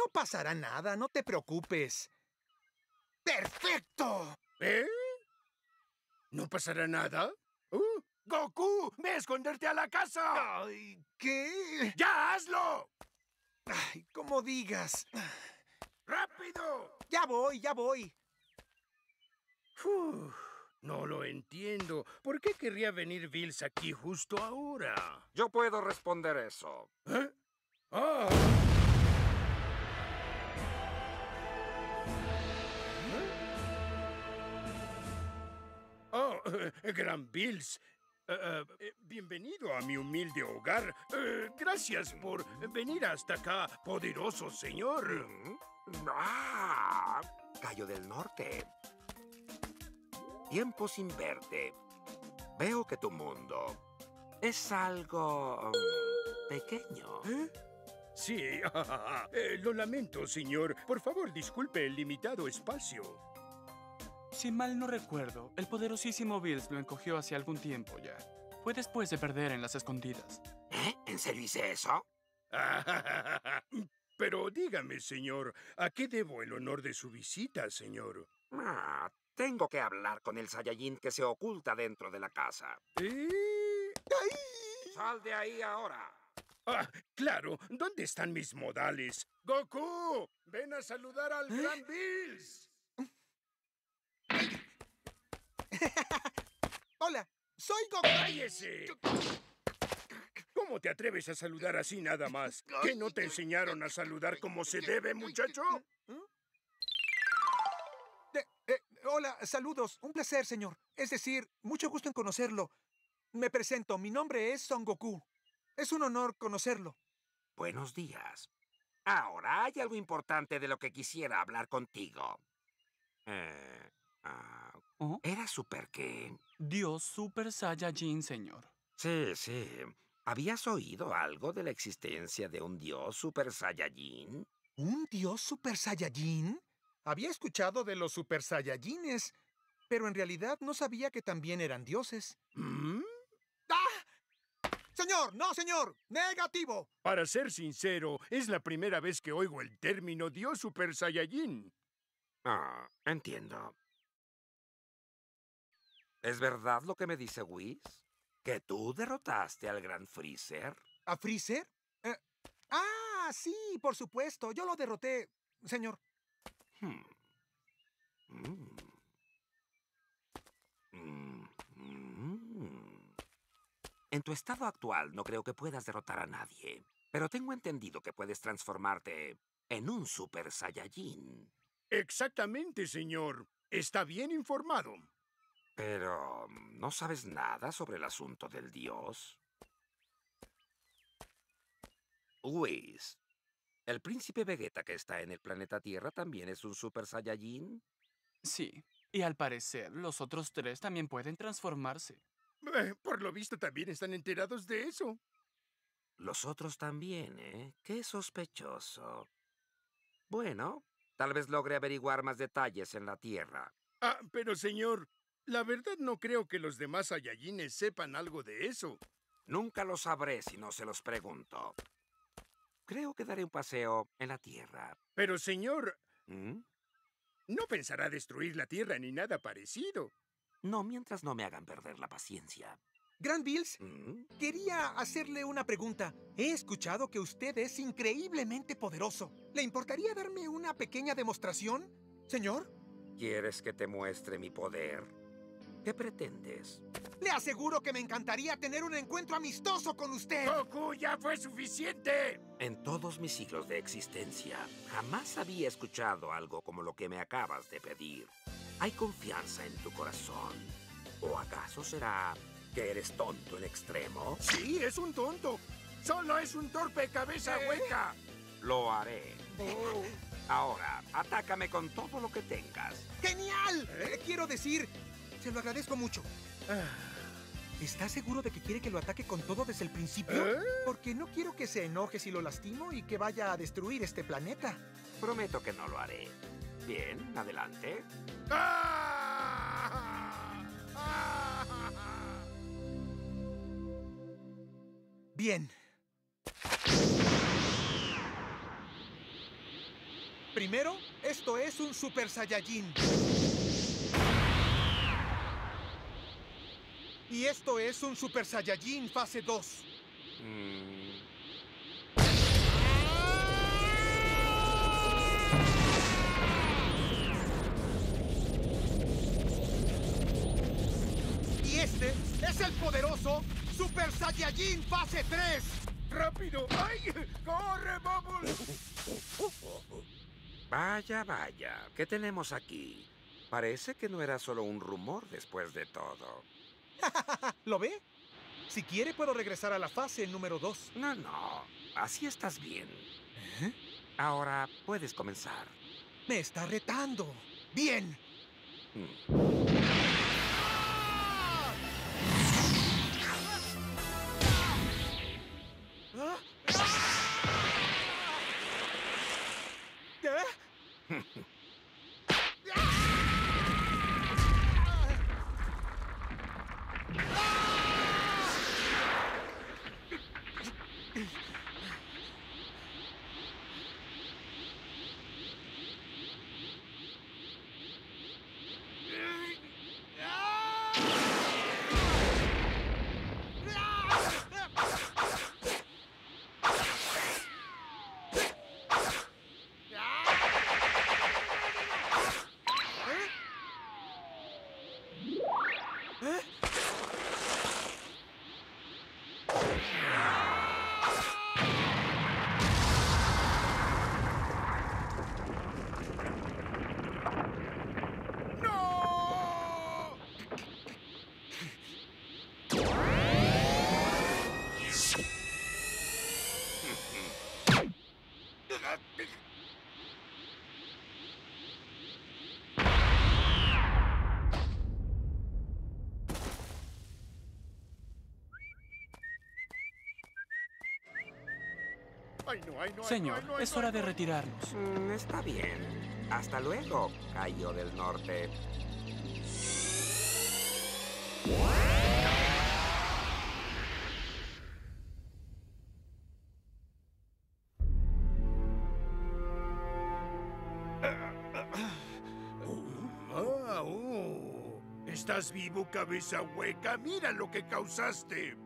No pasará nada, no te preocupes. ¡Perfecto! ¿Eh? ¿No pasará nada? Uh, ¡Goku! ¡Ve a esconderte a la casa! Ay, ¿qué? ¡Ya hazlo! Ay, como digas. ¡Rápido! Ya voy, ya voy. Uf, no lo entiendo. ¿Por qué querría venir Bills aquí justo ahora? Yo puedo responder eso. ¿Eh? ¡Ah! Gran Bills. Eh, eh, eh, bienvenido a mi humilde hogar. Gracias por venir hasta acá, poderoso señor. Mm. ¡Ah! Gallo del Norte. Tiempo sin verte. Veo que tu mundo es algo mm, pequeño. ¿Eh? Sí, eh, lo lamento, señor. Por favor, disculpe el limitado espacio. Si mal no recuerdo, el poderosísimo Bills lo encogió hace algún tiempo ya. Fue después de perder en las escondidas. ¿Eh? ¿En serio hice eso? Pero dígame, señor, ¿a qué debo el honor de su visita, señor? Ah, tengo que hablar con el Saiyajin que se oculta dentro de la casa. ¿Eh? ¡Sal de ahí ahora! Ah, claro. ¿Dónde están mis modales? ¡Goku! ¡Ven a saludar al Gran Bills! Hola, soy Goku. ¡Cállese! ¿Cómo te atreves a saludar así nada más? ¿Que no te enseñaron a saludar como se debe, muchacho? Eh, eh, hola, saludos. Un placer, señor. Es decir, mucho gusto en conocerlo. Me presento, mi nombre es Son Goku. Es un honor conocerlo. Buenos días. Ahora hay algo importante de lo que quisiera hablar contigo. Eh, ah, ¿Oh? ¿Era Super qué? Dios Super Saiyajin, señor. Sí, sí. ¿Habías oído algo de la existencia de un dios Super Saiyajin? ¿Un dios Super Saiyajin? Había escuchado de los Super Saiyajines, pero en realidad no sabía que también eran dioses. ¿Mm? ¡Ah! ¡Señor! ¡No, señor! ¡Negativo! Para ser sincero, es la primera vez que oigo el término Dios Super Saiyajin. Ah, entiendo. ¿Es verdad lo que me dice Whis? ¿Que tú derrotaste al gran Freezer? ¿A Freezer? Eh, ah, sí, por supuesto. Yo lo derroté, señor. Hmm. Mm. Mm, mm. En tu estado actual no creo que puedas derrotar a nadie, pero tengo entendido que puedes transformarte en un Super Saiyajin. Exactamente, señor. Está bien informado. Pero, ¿no sabes nada sobre el asunto del dios? Whis, ¿el príncipe Vegeta que está en el planeta Tierra también es un Super Saiyajin? Sí. Y al parecer, los otros tres también pueden transformarse. Eh, Por lo visto también están enterados de eso. Los otros también, ¿eh? Qué sospechoso. Bueno, tal vez logre averiguar más detalles en la Tierra. Ah, pero señor, la verdad no creo que los demás Saiyajines sepan algo de eso. Nunca lo sabré si no se los pregunto. Creo que daré un paseo en la Tierra. Pero señor, ¿Mm? no pensará destruir la Tierra ni nada parecido. No mientras no me hagan perder la paciencia. Gran Bills, ¿Mm? quería hacerle una pregunta. He escuchado que usted es increíblemente poderoso. ¿Le importaría darme una pequeña demostración, señor? ¿Quieres que te muestre mi poder? ¿Qué pretendes? Le aseguro que me encantaría tener un encuentro amistoso con usted. ¡Goku, ya fue suficiente! En todos mis siglos de existencia, jamás había escuchado algo como lo que me acabas de pedir. ¿Hay confianza en tu corazón? ¿O acaso será que eres tonto en extremo? Sí, es un tonto. Solo es un torpe cabeza ¿Eh? hueca. Lo haré. Oh. Ahora, atácame con todo lo que tengas. ¡Genial! Eh, quiero decir, se lo agradezco mucho. ¿Está seguro de que quiere que lo ataque con todo desde el principio? ¿Eh? Porque no quiero que se enoje si lo lastimo y que vaya a destruir este planeta. Prometo que no lo haré. Bien, adelante. ¡Ah! ¡Ah! Bien. Primero, esto es un Super Saiyajin. Esto es un Super Saiyajin fase 2. Mm, Y este es el poderoso Super Saiyajin fase 3. ¡Rápido! ¡Ay! ¡Corre, Bubbles! Vaya, vaya, ¿qué tenemos aquí? Parece que no era solo un rumor después de todo. ¿Lo ve? Si quiere, puedo regresar a la fase número 2. No, no, así estás bien. Ahora puedes comenzar. Me está retando. Bien. Mm. Señor, no, ay, no, ay, es no, hora ay, de no. Mm, retirarnos. está bien. Hasta luego, Cayo del Norte. Ah, oh. ¿Estás vivo, cabeza hueca? Mira lo que causaste.